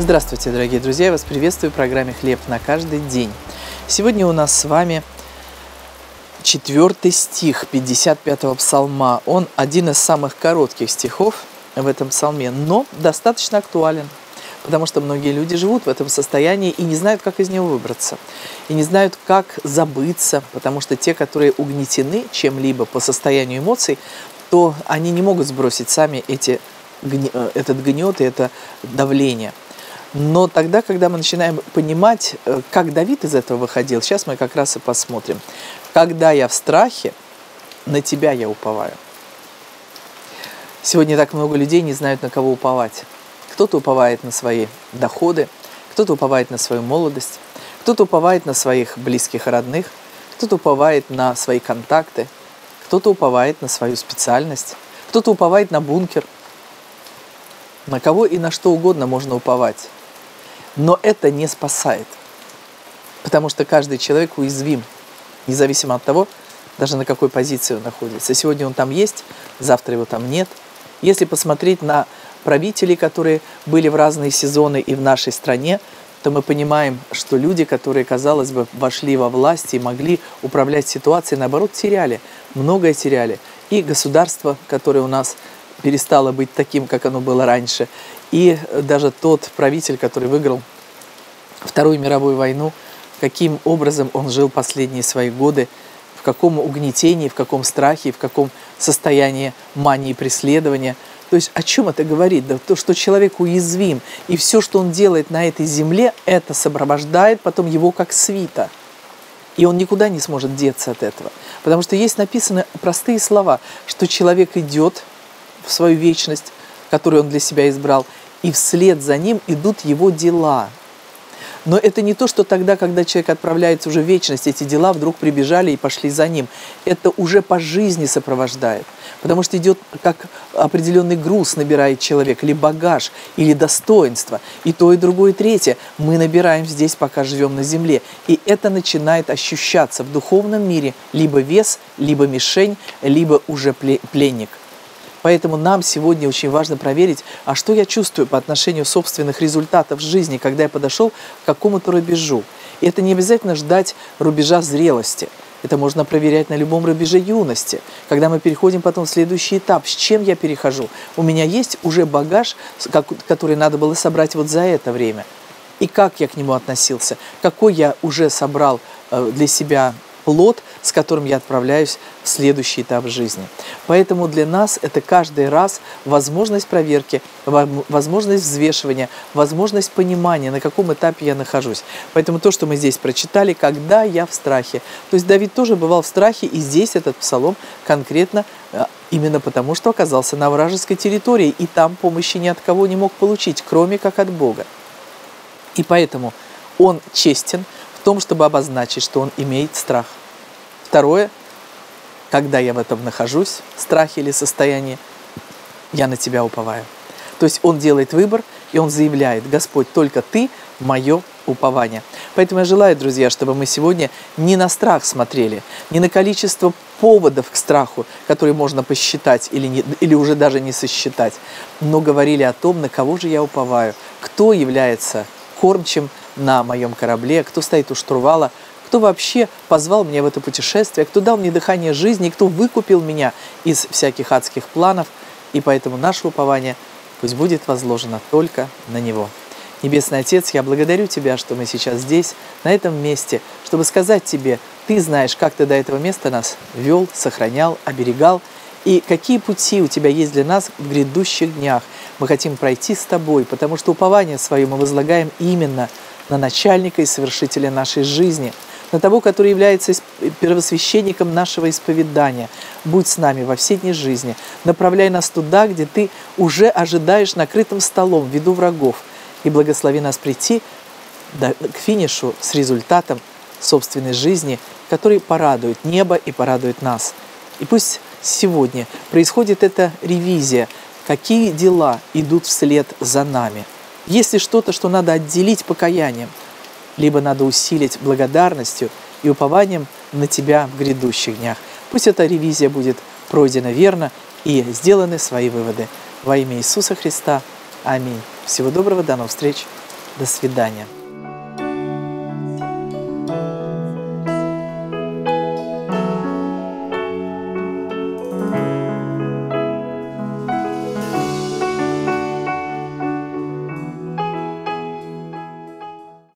Здравствуйте, дорогие друзья! Я вас приветствую в программе «Хлеб на каждый день». Сегодня у нас с вами четвертый стих 55-го псалма. Он один из самых коротких стихов в этом псалме, но достаточно актуален, потому что многие люди живут в этом состоянии и не знают, как из него выбраться, и не знают, как забыться, потому что те, которые угнетены чем-либо по состоянию эмоций, то они не могут сбросить сами эти, э, этот гнет и это давление – но тогда, когда мы начинаем понимать, э, как Давид из этого выходил, сейчас мы как раз и посмотрим. Когда я в страхе, на тебя я уповаю. Сегодня так много людей не знают, на кого уповать. Кто-то уповает на свои доходы, кто-то уповает на свою молодость, кто-то уповает на своих близких и родных, кто-то уповает на свои контакты, кто-то уповает на свою специальность, кто-то уповает на бункер. На кого и на что угодно можно уповать. Но это не спасает. Потому что каждый человек уязвим, независимо от того, даже на какой позиции он находится. Сегодня он там есть, завтра его там нет. Если посмотреть на правителей, которые были в разные сезоны и в нашей стране, то мы понимаем, что люди, которые, казалось бы, вошли во власть и могли управлять ситуацией, наоборот, теряли, многое теряли. И государство, которое у нас перестало быть таким, как оно было раньше, и даже тот правитель, который выиграл Вторую мировую войну, каким образом он жил последние свои годы, в каком угнетении, в каком страхе, в каком состоянии мании преследования. То есть о чем это говорит? Да то, что человек уязвим, и все, что он делает на этой земле, это сопровождает потом его как свита. И он никуда не сможет деться от этого. Потому что есть написаны простые слова, что человек идет в свою вечность, которую он для себя избрал, и вслед за ним идут его дела. Но это не то, что тогда, когда человек отправляется уже в вечность, эти дела вдруг прибежали и пошли за ним. Это уже по жизни сопровождает. Потому что идет как определенный груз набирает человек, или багаж, или достоинство. И то, и другое, и третье мы набираем здесь, пока живем на земле. И это начинает ощущаться в духовном мире либо вес, либо мишень, либо уже пленник. Поэтому нам сегодня очень важно проверить, а что я чувствую по отношению собственных результатов жизни, когда я подошел к какому-то рубежу. И это не обязательно ждать рубежа зрелости. Это можно проверять на любом рубеже юности, когда мы переходим потом в следующий этап. С чем я перехожу? У меня есть уже багаж, который надо было собрать вот за это время. И как я к нему относился? Какой я уже собрал э, для себя плод, с которым я отправляюсь в следующий этап жизни. Поэтому для нас это каждый раз возможность проверки, возможность взвешивания, возможность понимания, на каком этапе я нахожусь. Поэтому то, что мы здесь прочитали, когда я в страхе. То есть Давид тоже бывал в страхе, и здесь этот псалом конкретно э, именно потому, что оказался на вражеской территории, и там помощи ни от кого не мог получить, кроме как от Бога. И поэтому он честен том, чтобы обозначить, что он имеет страх. Второе, когда я в этом нахожусь, страхе или состоянии, я на Тебя уповаю. То есть он делает выбор, и он заявляет, Господь, только Ты мое упование. Поэтому я желаю, друзья, чтобы мы сегодня не на страх смотрели, не на количество поводов к страху, которые можно посчитать или, не, или уже даже не сосчитать, но говорили о том, на кого же я уповаю, кто является кормчим на моем корабле, кто стоит у штурвала, кто вообще позвал меня в это путешествие, кто дал мне дыхание жизни, кто выкупил меня из всяких адских планов. И поэтому наше упование пусть будет возложено только на Него. Небесный Отец, я благодарю Тебя, что мы сейчас здесь, на этом месте, чтобы сказать Тебе, Ты знаешь, как Ты до этого места нас вел, сохранял, оберегал, и какие пути у Тебя есть для нас в грядущих днях. Мы хотим пройти с Тобой, потому что упование свое мы возлагаем именно на начальника и совершителя нашей жизни – на того, который является первосвященником нашего исповедания. Будь с нами во все дни жизни. Направляй нас туда, где Ты уже ожидаешь накрытым столом в виду врагов. И благослови нас прийти к финишу с результатом собственной жизни, который порадует небо и порадует нас. И пусть сегодня происходит эта ревизия, какие дела идут вслед за нами. Есть ли что-то, что надо отделить покаянием – либо надо усилить благодарностью и упованием на Тебя в грядущих днях. Пусть эта ревизия будет пройдена верно и сделаны свои выводы. Во имя Иисуса Христа. Аминь. Всего доброго, до новых встреч. До свидания.